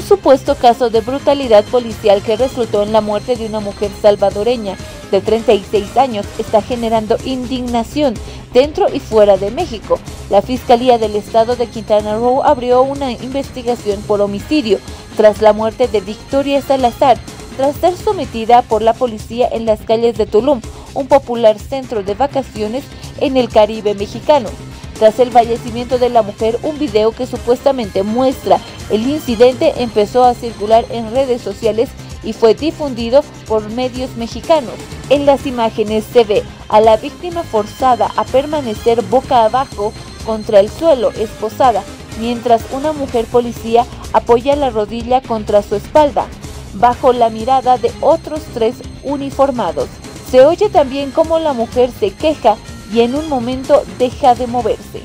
Un supuesto caso de brutalidad policial que resultó en la muerte de una mujer salvadoreña de 36 años está generando indignación dentro y fuera de México. La Fiscalía del Estado de Quintana Roo abrió una investigación por homicidio tras la muerte de Victoria Salazar, tras ser sometida por la policía en las calles de Tulum, un popular centro de vacaciones en el Caribe mexicano. Tras el fallecimiento de la mujer, un video que supuestamente muestra el incidente empezó a circular en redes sociales y fue difundido por medios mexicanos. En las imágenes se ve a la víctima forzada a permanecer boca abajo contra el suelo, esposada, mientras una mujer policía apoya la rodilla contra su espalda, bajo la mirada de otros tres uniformados. Se oye también cómo la mujer se queja y en un momento deja de moverse.